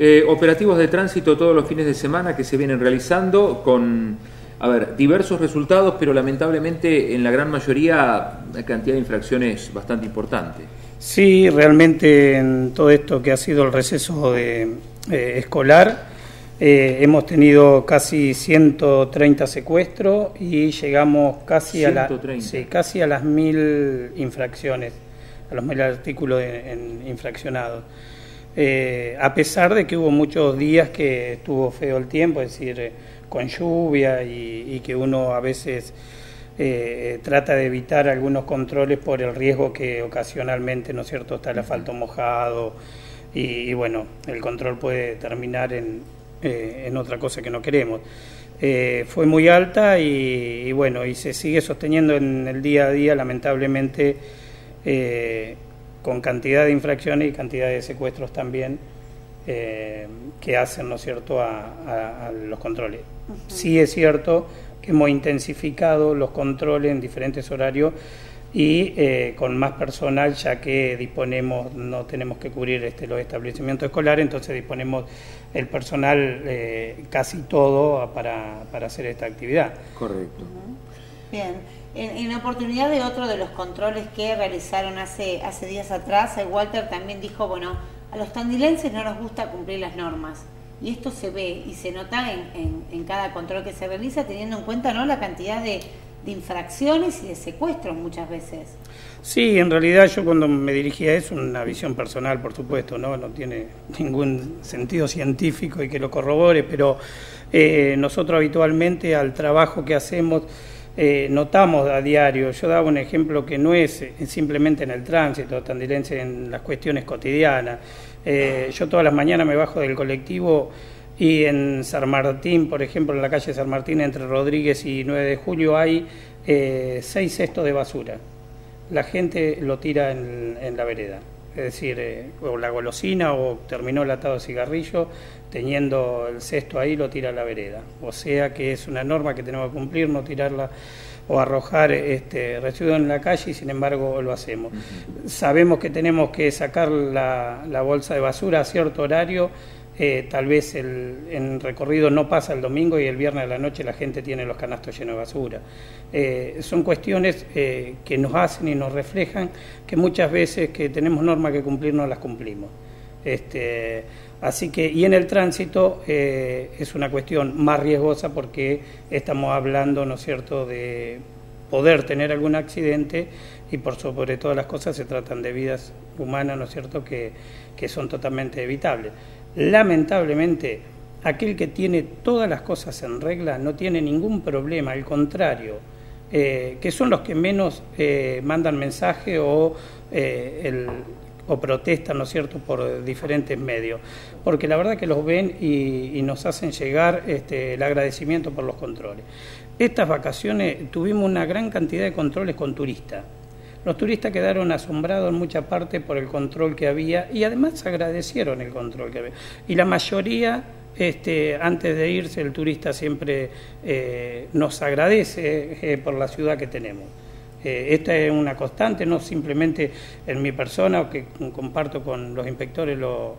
Eh, operativos de tránsito todos los fines de semana que se vienen realizando con, a ver, diversos resultados, pero lamentablemente en la gran mayoría una cantidad de infracciones bastante importante. Sí, realmente en todo esto que ha sido el receso de, eh, escolar, eh, hemos tenido casi 130 secuestros y llegamos casi, a, la, sí, casi a las mil infracciones, a los mil artículos infraccionados. Eh, a pesar de que hubo muchos días que estuvo feo el tiempo, es decir, eh, con lluvia y, que uno a veces eh, trata de evitar algunos controles por el riesgo que ocasionalmente, ¿no es cierto?, está el asfalto mojado y, bueno, el control puede terminar en, otra cosa que no queremos. fue muy alta y, bueno, y se sigue sosteniendo en el día a día, lamentablemente con cantidad de infracciones y cantidad de secuestros también eh, que hacen, ¿no es cierto?, a, los controles. Sí es cierto que hemos intensificado los controles en diferentes horarios y eh, con más personal, ya que disponemos, no tenemos que cubrir este, los establecimientos escolares, entonces disponemos el personal eh, casi todo para, para hacer esta actividad. Correcto. Bien. En, la oportunidad de otro de los controles que realizaron hace, hace días atrás, Walter también dijo, bueno, a los tandilenses no nos gusta cumplir las normas. Y esto se ve y se nota en, en, cada control que se realiza, teniendo en cuenta ¿no? la cantidad de, infracciones y de secuestros muchas veces. Sí, en realidad yo cuando me dirigí a eso, una visión personal, por supuesto, no, no tiene ningún sentido científico y que lo corrobore, pero eh, nosotros habitualmente al trabajo que hacemos eh, notamos a diario. Yo daba un ejemplo que no es eh, simplemente en el tránsito tandilense, en las cuestiones cotidianas. Eh, yo todas las mañanas me bajo del colectivo y en San Martín, por ejemplo, en la calle San Martín entre Rodríguez y 9 de Julio hay seis cestos de basura. La gente lo tira en la vereda es decir, eh, o la golosina o terminó el atado de cigarrillo, teniendo el cesto ahí lo tira a la vereda. O sea que es una norma que tenemos que cumplir, no tirarla o arrojar este residuos en la calle y sin embargo lo hacemos. Sabemos que tenemos que sacar la, la bolsa de basura a cierto horario eh, tal vez el, en recorrido no pasa el domingo y el viernes de la noche la gente tiene los canastos llenos de basura. Eh, son cuestiones eh, que nos hacen y nos reflejan que muchas veces que tenemos normas que cumplir no las cumplimos. Este, así que, y en el tránsito es una cuestión más riesgosa porque estamos hablando, ¿no es cierto?, de poder tener algún accidente y por sobre todas las cosas se tratan de vidas humanas, ¿no es cierto?, que, que son totalmente evitables. Lamentablemente, aquel que tiene todas las cosas en regla no tiene ningún problema, al contrario, eh, que son los que menos eh, mandan mensaje o, eh, o protestan, ¿no es cierto?, por diferentes medios, porque la verdad que los ven y, nos hacen llegar este, el agradecimiento por los controles. Estas vacaciones tuvimos una gran cantidad de controles con turistas los turistas quedaron asombrados en mucha parte por el control que había y además agradecieron el control que había. Y la mayoría, este, antes de irse, el turista siempre eh, nos agradece eh, por la ciudad que tenemos. Eh, esta es una constante, no simplemente en mi persona, o que comparto con los inspectores los,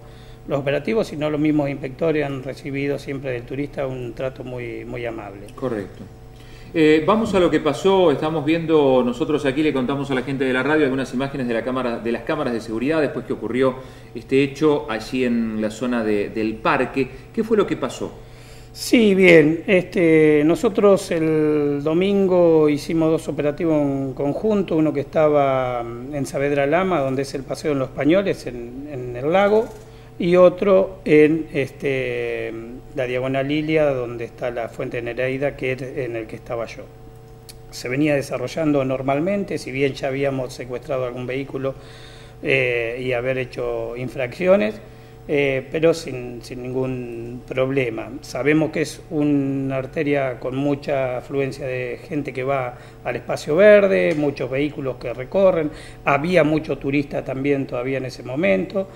los operativos, sino los mismos inspectores han recibido siempre del turista un trato muy, muy amable. Correcto. Eh, vamos a lo que pasó, estamos viendo, nosotros aquí le contamos a la gente de la radio algunas imágenes de, la cámara, de las cámaras de seguridad después que ocurrió este hecho allí en la zona del parque. ¿Qué fue lo que pasó? Sí, bien. Este, nosotros el domingo hicimos dos operativos en conjunto, uno que estaba en Saavedra Lama, donde es el Paseo de los Españoles, en el lago, y otro en este, la Diagonal Lilia, donde está la Fuente Nereida, que es en el que estaba yo. Se venía desarrollando normalmente, si bien ya habíamos secuestrado algún vehículo eh, y haber hecho infracciones, eh, pero sin, sin, ningún problema. Sabemos que es una arteria con mucha afluencia de gente que va al espacio verde, muchos vehículos que recorren, había mucho turista también todavía en ese momento.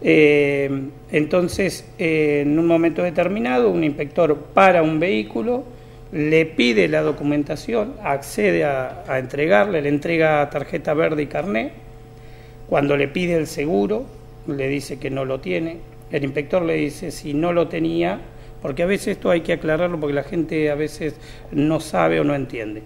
Eh, entonces, eh, en un momento determinado, un inspector para un vehículo, le pide la documentación, accede a, entregarle, le entrega tarjeta verde y carné. Cuando le pide el seguro, le dice que no lo tiene. el inspector le dice si no lo tenía, porque a veces esto hay que aclararlo porque la gente a veces no sabe o no entiende.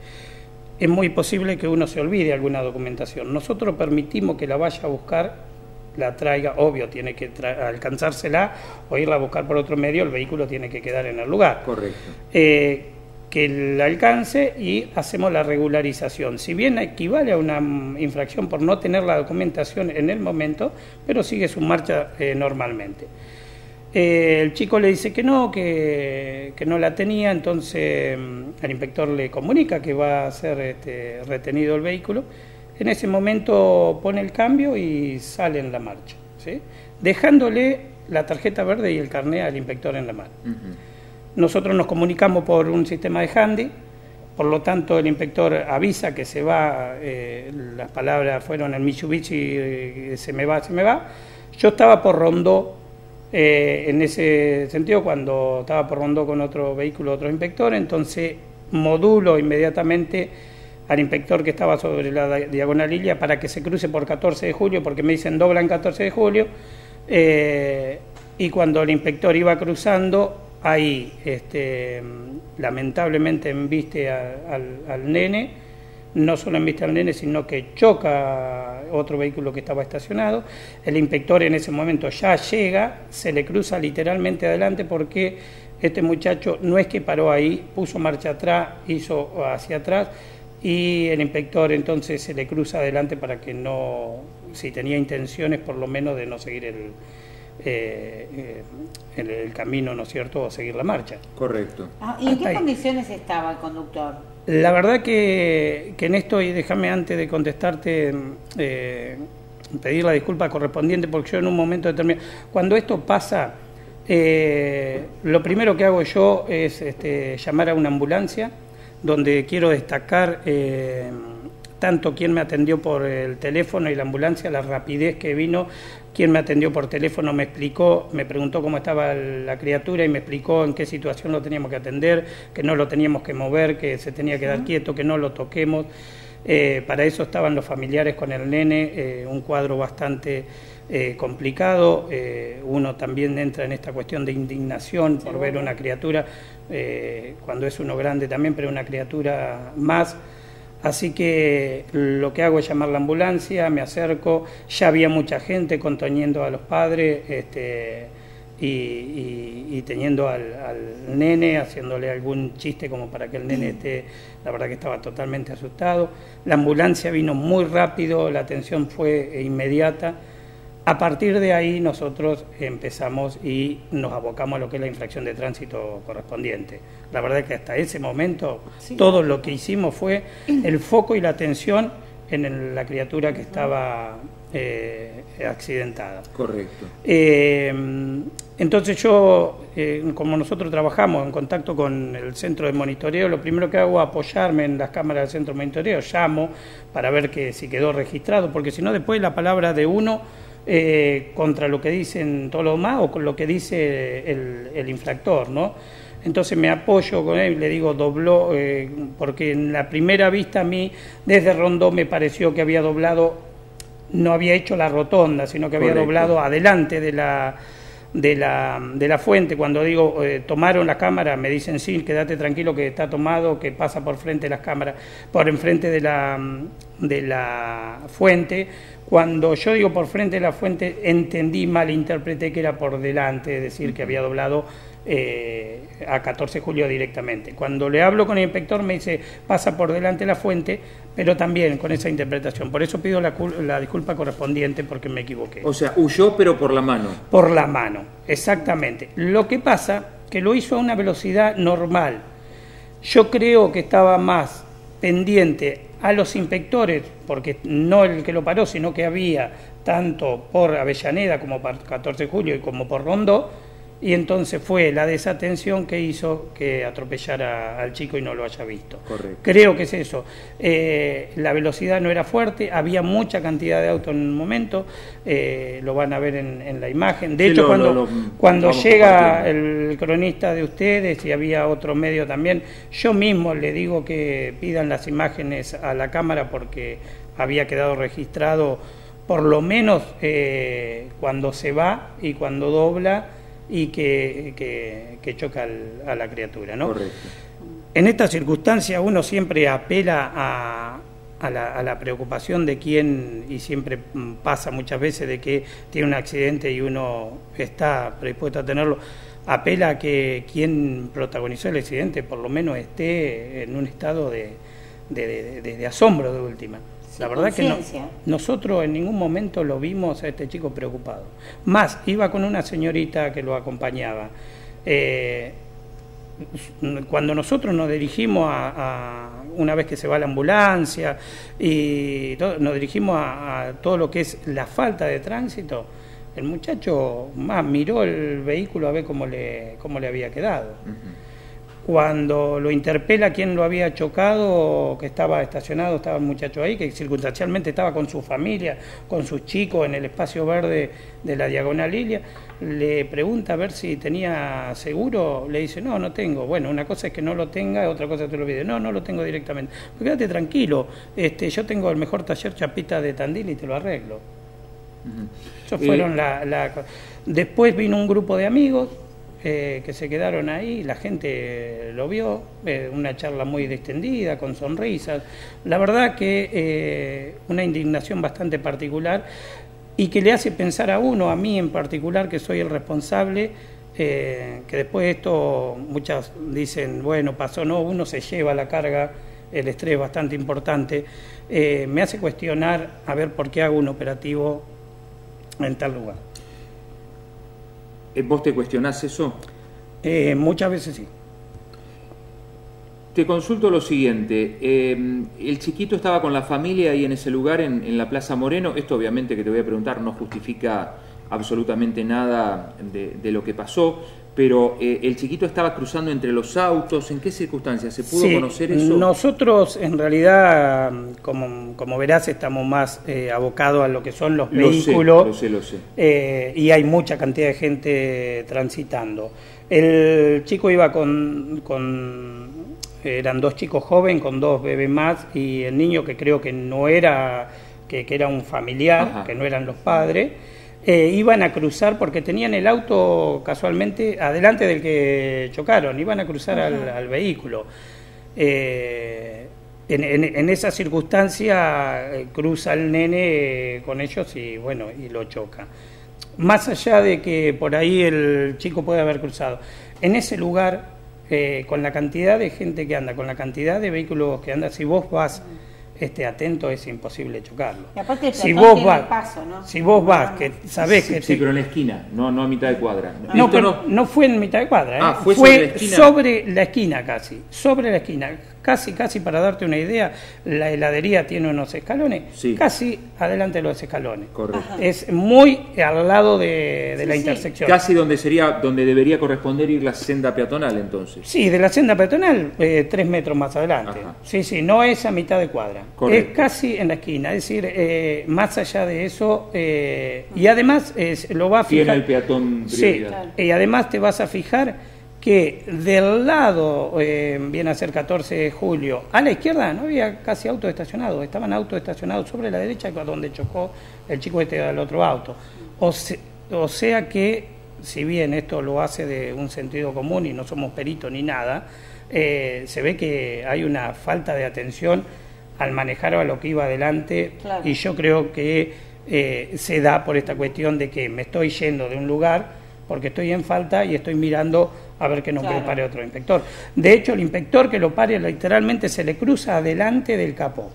Es muy posible que uno se olvide alguna documentación. Nosotros permitimos que la vaya a buscar, la traiga, obvio, tiene que alcanzársela o irla a buscar por otro medio, el vehículo tiene que quedar en el lugar. Correcto. Eh, que la alcance y hacemos la regularización. Si bien equivale a una infracción por no tener la documentación en el momento, pero sigue su marcha eh, normalmente. Eh, el chico le dice que no, que, no la tenía, entonces mm, el inspector le comunica que va a ser este, retenido el vehículo. En ese momento pone el cambio y sale en la marcha, dejándole la tarjeta verde y el carné al inspector en la mano. Nosotros nos comunicamos por un sistema de handy, por lo tanto el inspector avisa que se va, eh, las palabras fueron el Mitsubishi, eh, se me va, se me va. Yo estaba por Rondó eh, en ese sentido cuando estaba por Rondó con otro vehículo, otro inspector, entonces modulo inmediatamente al inspector que estaba sobre la diagonalilla para que se cruce por 14 de julio, porque me dicen doblan 14 de julio, y cuando el inspector iba cruzando, ahí este, lamentablemente embiste al, al, nene, no solo embiste al nene, sino que choca otro vehículo que estaba estacionado. El inspector en ese momento ya llega, se le cruza literalmente adelante porque este muchacho no es que paró ahí, puso marcha atrás, hizo hacia atrás y el inspector entonces se le cruza adelante para que no, si tenía intenciones por lo menos de no seguir el, eh, eh, el, camino, ¿no es cierto?, a seguir la marcha. Correcto. Ah, ¿Y en qué condiciones estaba el conductor? La verdad que, en esto, y déjame antes de contestarte, eh, pedir la disculpa correspondiente, porque yo en un momento determinado, cuando esto pasa, lo primero que hago yo es este, llamar a una ambulancia, donde quiero destacar tanto quien me atendió por el teléfono y la ambulancia, la rapidez que vino, quien me atendió por teléfono me explicó, me preguntó cómo estaba la criatura y me explicó en qué situación lo teníamos que atender, que no lo teníamos que mover, que se tenía que dar quieto, que no lo toquemos. Eh, para eso estaban los familiares con el nene, eh, un cuadro bastante eh, complicado. uno también entra en esta cuestión de indignación por ver una criatura, cuando es uno grande también, pero una criatura más. Así que lo que hago es llamar la ambulancia, me acerco, ya había mucha gente conteniendo a los padres este, y, teniendo al, nene, haciéndole algún chiste como para que el nene esté, la verdad que estaba totalmente asustado. La ambulancia vino muy rápido, la atención fue inmediata a partir de ahí nosotros empezamos y nos abocamos a lo que es la infracción de tránsito correspondiente. La verdad es que hasta ese momento todo lo que hicimos fue el foco y la atención en la criatura que estaba eh, accidentada. Correcto. Eh, entonces yo, eh, como nosotros trabajamos en contacto con el centro de monitoreo, lo primero que hago es apoyarme en las cámaras del centro de monitoreo, llamo para ver que si quedó registrado, porque si no después la palabra de uno eh, contra lo que dicen todos los demás o con lo que dice el, infractor, ¿no? Entonces me apoyo con él, le digo dobló, eh, porque en la primera vista a mí desde Rondó me pareció que había doblado, no había hecho la rotonda, sino que había doblado adelante de la, de la, de la fuente. Cuando digo eh, tomaron la cámara, me dicen sí, quédate tranquilo que está tomado, que pasa por frente de las cámaras, por enfrente de la, de la fuente cuando yo digo por frente de la fuente, entendí mal, interpreté que era por delante, es decir, que había doblado eh, a 14 de julio directamente. Cuando le hablo con el inspector me dice, pasa por delante de la fuente, pero también con esa interpretación. Por eso pido la, la, disculpa correspondiente porque me equivoqué. O sea, huyó pero por la mano. Por la mano, exactamente. Lo que pasa que lo hizo a una velocidad normal. Yo creo que estaba más pendiente a los inspectores, porque no el que lo paró, sino que había tanto por Avellaneda como por 14 de julio y como por Rondó, y entonces fue la desatención que hizo que atropellara al chico y no lo haya visto. Creo que es eso. Eh, la velocidad no era fuerte, había mucha cantidad de autos en un momento, eh, lo van a ver en, la imagen. De hecho, cuando, cuando llega el cronista de ustedes y había otro medio también, yo mismo le digo que pidan las imágenes a la cámara porque había quedado registrado por lo menos eh, cuando se va y cuando dobla y que, que, choca a la criatura. ¿no? Correcto. En esta circunstancia uno siempre apela a, a la, preocupación de quien, y siempre pasa muchas veces de que tiene un accidente y uno está predispuesto a tenerlo, apela a que quien protagonizó el accidente por lo menos esté en un estado de, de, asombro de última. La verdad que nosotros en ningún momento lo vimos a este chico preocupado. Más, iba con una señorita que lo acompañaba. Eh, cuando nosotros nos dirigimos a, una vez que se va la ambulancia y nos dirigimos a, todo lo que es la falta de tránsito, el muchacho más miró el vehículo a ver cómo le, cómo le había quedado. Cuando lo interpela quien lo había chocado, que estaba estacionado, estaba el muchacho ahí, que circunstancialmente estaba con su familia, con sus chicos en el espacio verde de la Diagonal Lilia, le pregunta a ver si tenía seguro, le dice, no, no tengo. Bueno, una cosa es que no lo tenga, otra cosa es que te lo pide. No, no lo tengo directamente. Pues quédate tranquilo, este, yo tengo el mejor taller chapita de Tandil y te lo arreglo. Eso fueron la, Después vino un grupo de amigos eh, que se quedaron ahí, la gente lo vio, eh, una charla muy distendida, con sonrisas. La verdad que eh, una indignación bastante particular y que le hace pensar a uno, a mí en particular, que soy el responsable, que después esto, muchas dicen, bueno, pasó, no, uno se lleva la carga, el estrés bastante importante, me hace cuestionar a ver por qué hago un operativo en tal lugar. Eh, ¿Vos te cuestionás eso? Eh, muchas veces sí. Te consulto lo siguiente, eh, el chiquito estaba con la familia ahí en ese lugar, en, la Plaza Moreno, esto obviamente que te voy a preguntar no justifica absolutamente nada de lo que pasó, pero eh, el chiquito estaba cruzando entre los autos, ¿en qué circunstancias? ¿Se pudo conocer eso? Nosotros en realidad, como, como verás, estamos más eh, abocados a lo que son los vehículos. lo sé, lo sé. Eh, y hay mucha cantidad de gente transitando. El chico iba con, con eran dos chicos jóvenes con dos bebés más y el niño que creo que no era, que, era un familiar, que no eran los padres. Eh, iban a cruzar porque tenían el auto casualmente adelante del que chocaron, iban a cruzar al, vehículo. Eh, en, esa circunstancia eh, cruza el nene con ellos y bueno, y lo choca. Más allá de que por ahí el chico puede haber cruzado, en ese lugar, con la cantidad de gente que anda, con la cantidad de vehículos que anda, si vos vas este atento es imposible chocarlo. si vos vas, si vos vas, que sabés que sí, pero en la esquina, no, no a mitad de cuadra. No, pero no... fue en mitad de cuadra, ¿eh? ah, fue, sobre, sobre la esquina casi, sobre la esquina casi, casi para darte una idea, la heladería tiene unos escalones, casi adelante de los escalones. Correcto. Es muy al lado de, la intersección. Casi donde sería, donde debería corresponder ir la senda peatonal entonces. Sí, de la senda peatonal, eh, tres metros más adelante. Sí, sí, no es a mitad de cuadra. Es casi en la esquina, es decir, eh, más allá de eso, eh, y además lo va a fijar. Tiene el peatón Sí, y además te vas a fijar que del lado, eh, viene a ser 14 de julio, a la izquierda no había casi autos estacionados, estaban autos estacionados sobre la derecha donde chocó el chico este del otro auto. O, o sea que, si bien esto lo hace de un sentido común y no somos peritos ni nada, eh, se ve que hay una falta de atención al manejar a lo que iba adelante y yo creo que eh, se da por esta cuestión de que me estoy yendo de un lugar porque estoy en falta y estoy mirando a ver que no me pare otro inspector. De hecho, el inspector que lo pare literalmente se le cruza adelante del capó.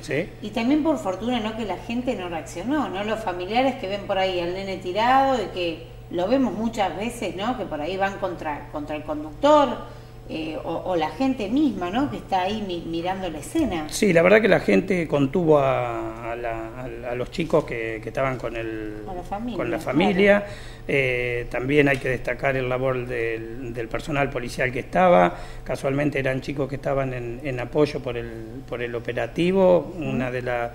¿Sí? Y también por fortuna, ¿no? Que la gente no reaccionó, ¿no? Los familiares que ven por ahí al nene tirado y que lo vemos muchas veces, ¿no? Que por ahí van contra, contra el conductor eh, o, la gente misma, ¿no? Que está ahí mirando la escena. Sí, la verdad que la gente contuvo a, los chicos que, estaban con, el, con la familia. Eh, también hay que destacar el labor del, personal policial que estaba. Casualmente eran chicos que estaban en, apoyo por el, por el operativo. Una de las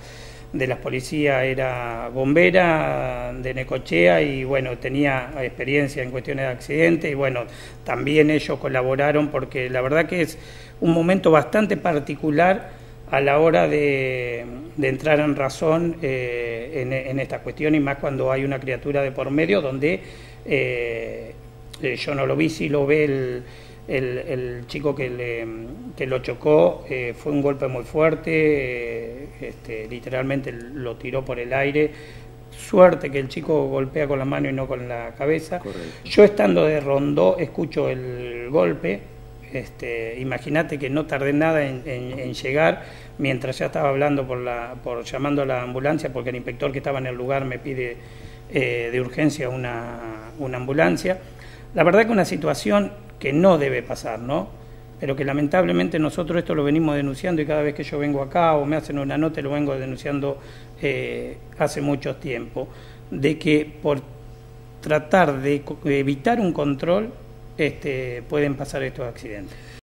de las policías era bombera de Necochea y bueno, tenía experiencia en cuestiones de accidentes y bueno, también ellos colaboraron porque la verdad que es un momento bastante particular a la hora de, entrar en razón eh, en, esta cuestión y más cuando hay una criatura de por medio donde eh, eh, yo no lo vi, si lo ve el, el, chico que, le, que lo chocó, fue un golpe muy fuerte, este, literalmente lo tiró por el aire. Suerte que el chico golpea con la mano y no con la cabeza. Yo estando de rondó escucho el golpe, este, Imagínate que no tardé nada en, llegar mientras ya estaba hablando por, la, por llamando a la ambulancia porque el inspector que estaba en el lugar me pide eh, de urgencia una, una, ambulancia. La verdad que una situación que no debe pasar, ¿no? Pero que lamentablemente nosotros esto lo venimos denunciando y cada vez que yo vengo acá o me hacen una nota lo vengo denunciando eh, hace mucho tiempo, de que por tratar de evitar un control este, pueden pasar estos accidentes.